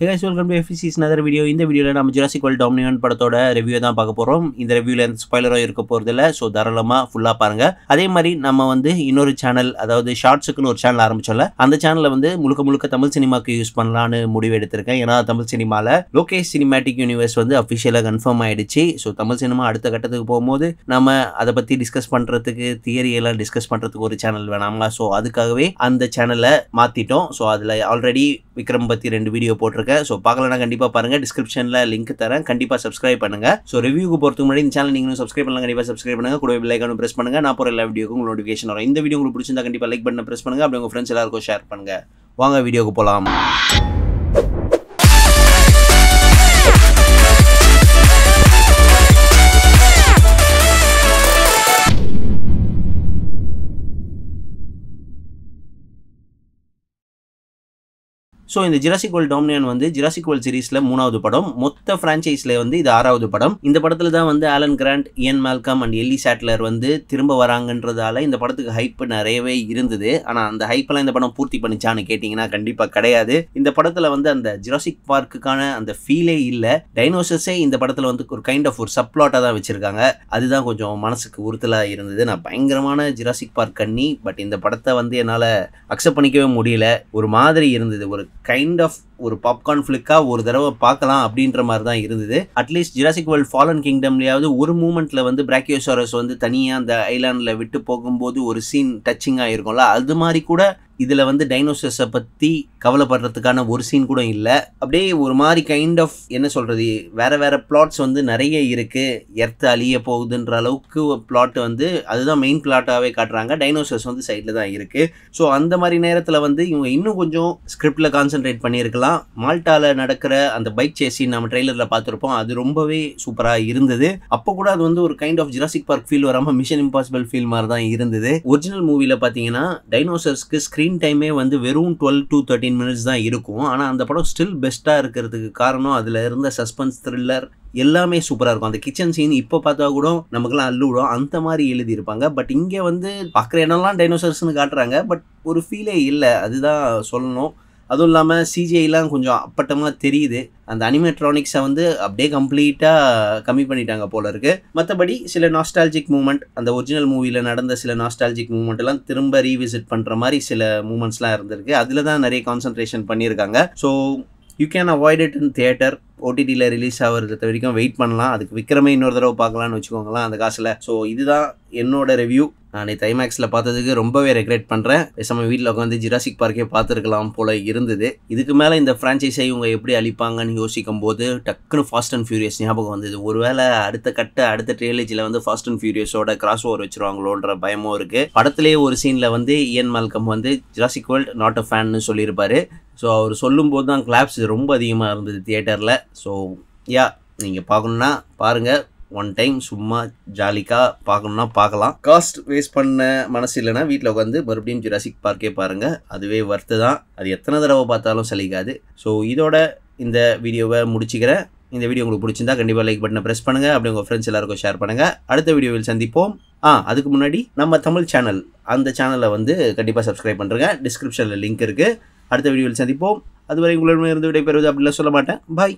Hey welcome to எஃபிசிஸ் another video இந்த வீடியோவில் நம்ம ஜுராசிக் வேல் டாமினியன் படத்தோட ரிவ்யூ தான் பார்க்க போகிறோம் இந்த ரிவ்யூவில் எந்த ஸ்பாய்லரும் இருக்க போகிறதில்ல ஸோ தாராளமாக ஃபுல்லாக பாருங்கள் அதே மாதிரி நம்ம வந்து இன்னொரு சேனல் அதாவது ஷார்ட்ஸுக்குன்னு ஒரு சேனல் ஆரம்பிச்சோம்ல அந்த சேனலில் வந்து முழுக்க முழுக்க தமிழ் சினிமாக்கு யூஸ் பண்ணலான்னு முடிவு எடுத்திருக்கேன். ஏன்னா தமிழ் சினிமாவில் லோகேஷ் சினிமேட்டிக் யூனிவர்ஸ் வந்து அஃபிஷியலாக கன்ஃபார்ம் ஆயிடுச்சு. ஸோ தமிழ் சினிமா அடுத்த கட்டத்துக்கு போகும்போது நம்ம அதை பற்றி டிஸ்கஸ் பண்ணுறதுக்கு தியரியெல்லாம் டிஸ்கஸ் பண்ணுறதுக்கு ஒரு சேனல் வேணாமா ஸோ அதுக்காகவே அந்த சேனலை மாற்றிட்டோம் ஸோ அதில் ஆல்ரெடி விக்ரம் பற்றி ரெண்டு வீடியோ போட்டிருக்கேன் ஸோ பார்க்கலன்னா கண்டிப்பாக பாருங்கள் டிஸ்கிரிப்ஷனில் லிங்க் தரேன். கண்டிப்பாக சப்ஸ்கிரைப் பண்ணுங்கள் ஸோ ரிவ்யூக்கு போகிறதுக்கு முன்னாடி இந்த சேனல் நீங்களும் சப்ஸ்கிரைப் பண்ணலாம். கண்டிப்பாக சப்ஸ்கிரைப் பண்ணுங்கள் கூட பெல் பிரஸ் ப்ரெஸ் பண்ணுங்கள் நான் போகிற எல்லா வீடியோக்கும் உங்களுக்கு நோட்டிஃபிகேஷன் வரும். இந்த வீடியோ உங்களுக்கு பிடிச்சிருந்தா கண்டிப்பாக லைக் பண்ண ப்ரெஸ் பண்ணுங்கள் அப்படி உங்கள் ஃப்ரெண்ட்ஸ் எல்லாருக்கும் ஷேர் பண்ணுங்கள் வாங்க வீடியோக்கு போகலாம் ஸோ இந்த ஜிராசிக் வேர்ல்ட் டாமினியன் வந்து ஜிராசிக் வேர்ல்ட் சீரீஸில் மூணாவது படம். மொத்த ஃப்ரான்ச்சைஸில் வந்து இது ஆறாவது படம். இந்த படத்தில் தான் வந்து Alan Grant Ian Malcolm and Ellie Sattler வந்து திரும்ப வராங்கன்றதால இந்த படத்துக்கு ஹைப் நிறையவே இருந்தது. ஆனால் அந்த ஹைப்பெல்லாம் இந்த படம் பூர்த்தி பண்ணிச்சான்னு கேட்டிங்கன்னா கண்டிப்பாக கிடையாது. இந்த படத்தில் வந்து அந்த ஜிராசிக் பார்க்குக்கான அந்த ஃபீலே இல்லை. டைனோசர்ஸே இந்த படத்தில் வந்து ஒரு கைண்ட் ஆஃப் ஒரு சப்ளாட்டாக தான் வச்சுருக்காங்க. அதுதான் கொஞ்சம் மனசுக்கு உறுத்தலாக இருந்தது. நான் பயங்கரமான ஜிராசிக் பார்க் கண்ணி பட் இந்த படத்தை வந்து என்னால் அக்செப்ட் பண்ணிக்கவே முடியல. ஒரு மாதிரி இருந்தது. ஒரு கைண்ட் ஆஃப் ஒரு பாப்கார்ன் ஃபிளிக்காக ஒரு தடவை பார்க்கலாம் அப்படின்ற மாதிரி தான் இருந்தது. At least Jurassic world fallen கிங்டம்லையாவது ஒரு மூமெண்ட்டில் வந்து பிராக்கியோசாரஸ் வந்து தனியாக அந்த ஐலாண்டில் விட்டு போகும்போது ஒரு சீன் டச்சிங்காக இருக்கும்ல அது மாதிரி கூட இதில் வந்து டைனோசர்ஸை பற்றி கவலைப்படுறதுக்கான ஒரு சீன் கூட இல்லை. அப்படியே ஒரு மாதிரி கைண்ட் ஆஃப் என்ன சொல்கிறது வேறு வேறு பிளாட்ஸ் வந்து நிறைய இருக்குது எர்த்து அழிய போகுதுன்ற அளவுக்கு பிளாட் வந்து அதுதான் மெயின் பிளாட்டாகவே காட்டுறாங்க. டைனோசர்ஸ் வந்து சைடில் தான் இருக்குது ஸோ அந்த மாதிரி நேரத்தில் வந்து இவங்க இன்னும் கொஞ்சம் ஸ்கிரிப்டில் கான்சென்ட்ரேட் பண்ணியிருக்கலாம். மால்ட்டாவில் நடக்கிற அந்த பைக் சேசின் நம்ம ட்ரெய்லரில் பார்த்துருப்போம். அது ரொம்பவே சூப்பராக இருந்தது. அப்போ கூட அது வந்து ஒரு kind of Jurassic park feel வராமல் மிஷன் இம்பாசிபிள் ஃபீல் மாதிரி தான் இருந்தது. ஒரிஜினல் மூவியில் பார்த்தீங்கன்னா டைனோசர்ஸ்க்கு ஸ்க்ரீன் டைமே வந்து வெறும் டுவெல் டு தேர்ட்டின் மினிட்ஸ் தான் இருக்கும். ஆனால் அந்த படம் ஸ்டில் பெஸ்ட்டாக இருக்கிறதுக்கு காரணம் அதில் இருந்த சஸ்பென்ஸ் த்ரில்லர் எல்லாமே சூப்பராக இருக்கும். அந்த கிச்சன் சீன் இப்போ பார்த்தா கூட நமக்குலாம் அள்ளு அந்த மாதிரி எழுதியிருப்பாங்க. பட் இங்கே வந்து பார்க்குற இடம்லாம் டைனோசர்ஸ்னு காட்டுறாங்க. பட் ஒரு ஃபீலே இல்லை. அதுதான் சொல்லணும். அதுவும் இல்லாமல் சிஜிஐலாம் கொஞ்சம் அப்பட்டமாக தெரியுது. அந்த அனிமேட்ரானிக்ஸை வந்து அப்படியே கம்ப்ளீட்டாக கம்மி பண்ணிட்டாங்க போல இருக்கு. மற்றபடி சில நாஸ்டாலஜிக் மூமெண்ட் அந்த ஒரிஜினல் மூவியில் நடந்த சில நாஸ்டாலஜிக் மூமெண்ட் எல்லாம் திரும்ப ரீவிசிட் பண்ணுற மாதிரி சில மூமெண்ட்ஸ்லாம் இருந்திருக்கு. அதில் தான் நிறைய கான்சன்ட்ரேஷன் பண்ணியிருக்காங்க. So you can avoid it in theatre ஓடிடியில் ரிலீஸ் ஆகிறது வரைக்கும் வெயிட் பண்ணலாம். அதுக்கு விக்ரமே இன்னொரு தடவை பார்க்கலாம்னு வச்சுக்கோங்களேன் அந்த காசில். ஸோ இதுதான் என்னோட ரிவ்யூ நான் தைமேக்ஸில் ஐமேக்ஸில் பார்த்ததுக்கு ரொம்பவே ரெக்ரெட் பண்ணுறேன் பேசாமல் வீட்டில் உட்காந்து ஜிராசிக் பார்க்கே பார்த்துருக்கலாம் போல் இருந்தது. இதுக்கு மேலே இந்த ஃப்ரான்ச்சைஸை இவங்க எப்படி அழிப்பாங்கன்னு யோசிக்கும் போது டக்குன்னு ஃபாஸ்ட் அண்ட் ஃபியூரியஸ் ஞாபகம் வந்தது. ஒருவேளை அடுத்த கட்ட அடுத்த ட்ரேலேஜில் வந்து ஃபாஸ்ட் அண்ட் ஃபியூரியஸோட கிராஸ் ஓவர் வச்சுருவாங்களோன்ற பயமும் இருக்குது படத்துலேயே ஒரு சீனில் வந்து இயன் மால்கம் வந்து ஜிராசிக் வேர்ல்ட் நாட் அ ஃபேன்னு சொல்லியிருப்பாரு. ஸோ அவர் சொல்லும்போது தான் கிளாப்ஸ் ரொம்ப அதிகமாக இருந்தது தியேட்டரில் ஸோ யா நீங்கள் பார்க்கணுன்னா பாருங்கள் ஒன் டைம் சும்மா ஜாலிக்காக பார்க்கணுன்னா பார்க்கலாம். காஸ்ட் வேஸ்ட் பண்ண மனசு இல்லைன்னா வீட்டில் உட்காந்து மறுபடியும் ஜுராசிக் பார்க்கே பாருங்கள் அதுவே ஒர்த்து தான். அது எத்தனை தடவை பார்த்தாலும் சலிக்காது. ஸோ இதோட இந்த வீடியோவை முடிச்சுக்கிறேன். இந்த வீடியோ உங்களுக்கு பிடிச்சிருந்தா கண்டிப்பாக லைக் பட்டனை ப்ரெஸ் பண்ணுங்கள் அப்படி உங்கள் ஃப்ரெண்ட்ஸ் எல்லாருக்கும் ஷேர் பண்ணுங்கள் அடுத்த வீடியோவில் சந்திப்போம். ஆ அதுக்கு முன்னாடி நம்ம தமிழ் சேனல் அந்த சேனலை வந்து கண்டிப்பாக சப்ஸ்கிரைப் பண்ணுறேங்க டிஸ்கிரிப்ஷனில் லிங்க் இருக்குது அடுத்த வீடியோவில் சந்திப்போம். அதுவரை உங்களிடமிருந்து விடைபெறுவது அப்படிலாம் சொல்ல மாட்டேன். பாய்